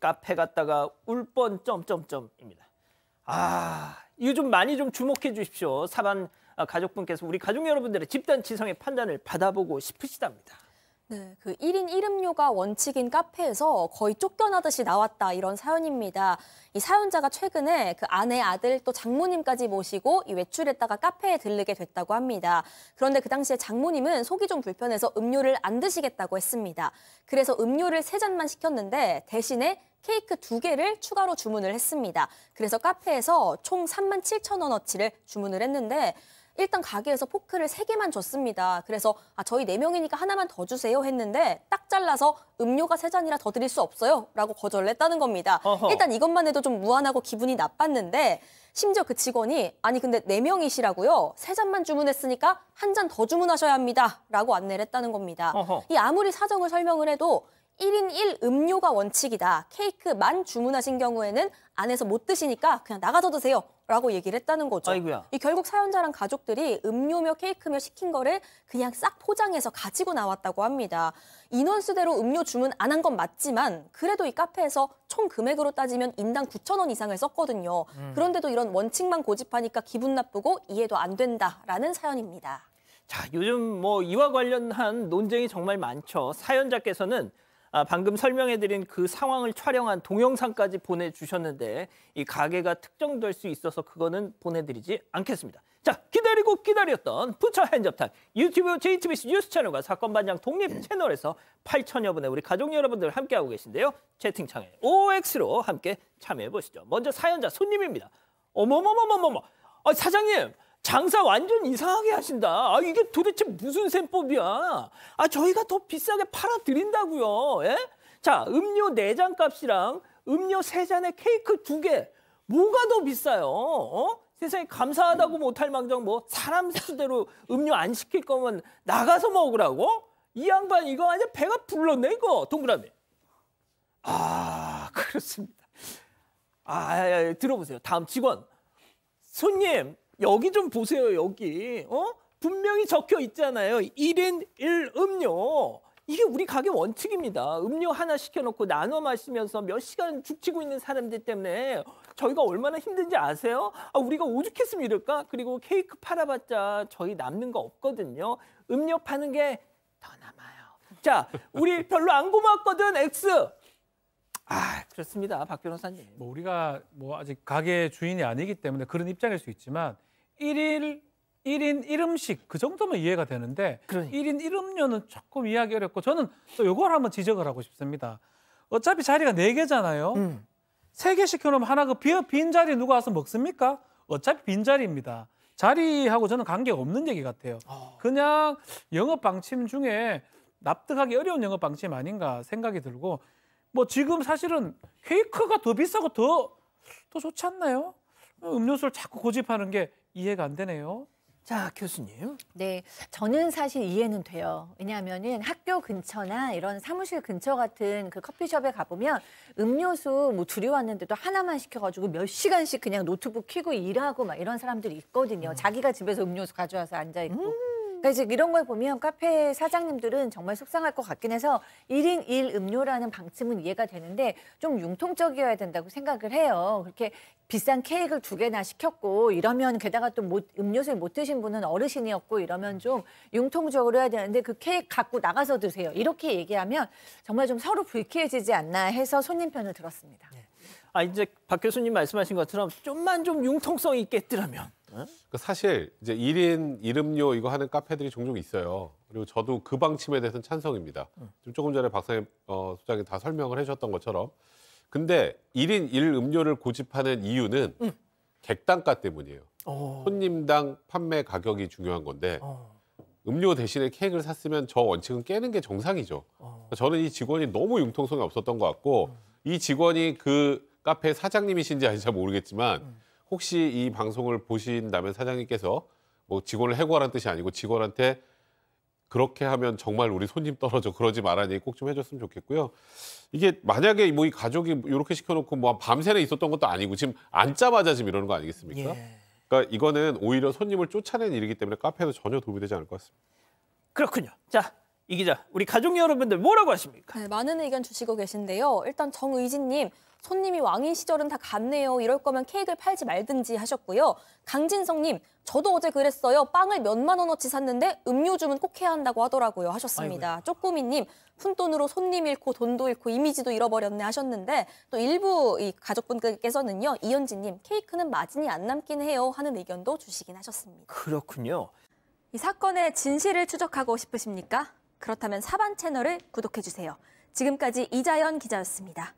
카페 갔다가 울 뻔 점점점입니다. 아, 이거 좀 많이 좀 주목해 주십시오. 사반 아, 가족분께서 우리 가족 여러분들의 집단 지성의 판단을 받아보고 싶으시답니다. 네, 그 1인 1음료가 원칙인 카페에서 거의 쫓겨나듯이 나왔다 이런 사연입니다. 이 사연자가 최근에 그 아내, 아들 또 장모님까지 모시고 이 외출했다가 카페에 들르게 됐다고 합니다. 그런데 그 당시에 장모님은 속이 좀 불편해서 음료를 안 드시겠다고 했습니다. 그래서 음료를 세 잔만 시켰는데 대신에 케이크 두 개를 추가로 주문을 했습니다. 그래서 카페에서 총 3만 7천 원어치를 주문을 했는데 일단 가게에서 포크를 세개만 줬습니다. 그래서 아, 저희 네명이니까 하나만 더 주세요 했는데 딱 잘라서 음료가 세잔이라더 드릴 수 없어요 라고 거절을 했다는 겁니다. 어허. 일단 이것만 해도 좀 무안하고 기분이 나빴는데 심지어 그 직원이 아니 근데 네명이시라고요세 잔만 주문했으니까 한 잔 더 주문하셔야 합니다. 라고 안내를 했다는 겁니다. 어허. 이 아무리 사정을 설명을 해도 1인 1 음료가 원칙이다. 케이크만 주문하신 경우에는 안에서 못 드시니까 그냥 나가서 드세요. 라고 얘기를 했다는 거죠. 아이고야. 이 결국 사연자랑 가족들이 음료며 케이크며 시킨 거를 그냥 싹 포장해서 가지고 나왔다고 합니다. 인원수대로 음료 주문 안 한 건 맞지만 그래도 이 카페에서 총 금액으로 따지면 인당 9천 원 이상을 썼거든요. 음. 그런데도 이런 원칙만 고집하니까 기분 나쁘고 이해도 안 된다라는 사연입니다. 자, 요즘 뭐 이와 관련한 논쟁이 정말 많죠. 사연자께서는 아, 방금 설명해드린 그 상황을 촬영한 동영상까지 보내주셨는데 이 가게가 특정될 수 있어서 그거는 보내드리지 않겠습니다. 자, 기다리고 기다렸던 부처 핸접탑 유튜브 JTBC 뉴스 채널과 사건 반장 독립 채널에서 8천여 분의 우리 가족 여러분들 함께하고 계신데요. 채팅창에 OX로 함께 참여해 보시죠. 먼저 사연자 손님입니다. 어머머머머머머, 아, 사장님 장사 완전 이상하게 하신다. 아, 이게 도대체 무슨 셈법이야. 아, 저희가 더 비싸게 팔아드린다고요. 예? 자, 음료 네 잔 값이랑 음료 세 잔에 케이크 두 개. 뭐가 더 비싸요? 어? 세상에 감사하다고 못할 망정 뭐 사람 수대로 음료 안 시킬 거면 나가서 먹으라고? 이 양반 이거 완전 배가 불렀네 이거 동그라미. 아 그렇습니다. 아, 아, 아 들어보세요. 다음 직원 손님 여기 좀 보세요, 여기. 어? 분명히 적혀 있잖아요. 1인 1 음료. 이게 우리 가게 원칙입니다. 음료 하나 시켜놓고 나눠 마시면서 몇 시간 죽치고 있는 사람들 때문에 저희가 얼마나 힘든지 아세요? 아, 우리가 오죽했으면 이럴까? 그리고 케이크 팔아봤자 저희 남는 거 없거든요. 음료 파는 게 더 남아요. 자, 우리 별로 안 고맙거든, X. 아 그렇습니다, 박 변호사님. 뭐 우리가 뭐 아직 가게 주인이 아니기 때문에 그런 입장일 수 있지만 1일 1인 1음식 그 정도면 이해가 되는데 그러니까. 1인 1음료는 조금 이해하기 어렵고 저는 또 이걸 한번 지적을 하고 싶습니다. 어차피 자리가 4개잖아요. 음. 3개 시켜놓으면 하나 그 빈 자리 누가 와서 먹습니까? 어차피 빈 자리입니다. 자리하고 저는 관계가 없는 얘기 같아요. 어. 그냥 영업 방침 중에 납득하기 어려운 영업 방침 아닌가 생각이 들고 뭐 지금 사실은 케이크가 더 비싸고 더, 더 좋지 않나요? 음료수를 자꾸 고집하는 게 이해가 안 되네요. 자, 교수님. 네, 저는 사실 이해는 돼요. 왜냐하면은 학교 근처나 이런 사무실 근처 같은 그 커피숍에 가보면 음료수 뭐 둘이 왔는데도 하나만 시켜가지고 몇 시간씩 그냥 노트북 켜고 일하고 막 이런 사람들이 있거든요. 음. 자기가 집에서 음료수 가져와서 앉아있고. 음. 그러니까 이제 이런 걸 보면 카페 사장님들은 정말 속상할 것 같긴 해서 1인 1 음료라는 방침은 이해가 되는데 좀 융통적이어야 된다고 생각을 해요. 그렇게 비싼 케이크를 두 개나 시켰고 이러면 게다가 또 못, 음료수를 못 드신 분은 어르신이었고 이러면 좀 융통적으로 해야 되는데 그 케이크 갖고 나가서 드세요. 이렇게 얘기하면 정말 좀 서로 불쾌해지지 않나 해서 손님 편을 들었습니다. 네. 아 이제 박 교수님 말씀하신 것처럼 좀만 좀 융통성 있게 했더라면 그 사실 이제 1인 1음료 이거 하는 카페들이 종종 있어요. 그리고 저도 그 방침에 대해서는 찬성입니다. 좀 조금 전에 박사님 어, 소장이 다 설명을 해주셨던 것처럼. 근데 1인 1 음료를 고집하는 이유는 음. 객단가 때문이에요. 오. 어. 손님당 판매 가격이 중요한 건데 어. 음료 대신에 케이크를 샀으면 저 원칙은 깨는 게 정상이죠. 어. 저는 이 직원이 너무 융통성이 없었던 것 같고 음. 이 직원이 그 카페 사장님이신지 아닌지 잘 모르겠지만 음. 혹시 이 방송을 보신다면 사장님께서 뭐 직원을 해고하라는 뜻이 아니고 직원한테 그렇게 하면 정말 우리 손님 떨어져 그러지 말라는 얘기 꼭좀 해줬으면 좋겠고요. 이게 만약에 뭐 이 가족이 이렇게 시켜놓고 뭐 밤새내 있었던 것도 아니고 지금 앉자마자 지금 이러는 거 아니겠습니까? 예. 그러니까 이거는 오히려 손님을 쫓아낸 일이기 때문에 카페에도 전혀 도움이 되지 않을 것 같습니다. 그렇군요. 자 이 기자, 우리 가족 여러분들 뭐라고 하십니까? 네, 많은 의견 주시고 계신데요. 일단 정의진님, 손님이 왕인 시절은 다 갔네요. 이럴 거면 케이크를 팔지 말든지 하셨고요. 강진성님, 저도 어제 그랬어요. 빵을 몇만 원어치 샀는데 음료 주문 꼭 해야 한다고 하더라고요. 하셨습니다. 쪼꼬미님, 푼돈으로 손님 잃고 돈도 잃고 이미지도 잃어버렸네 하셨는데 또 일부 이 가족분께서는요. 이현진님, 케이크는 마진이 안 남긴 해요. 하는 의견도 주시긴 하셨습니다. 그렇군요. 이 사건의 진실을 추적하고 싶으십니까? 그렇다면 사반 채널을 구독해 주세요. 지금까지 이자연 기자였습니다.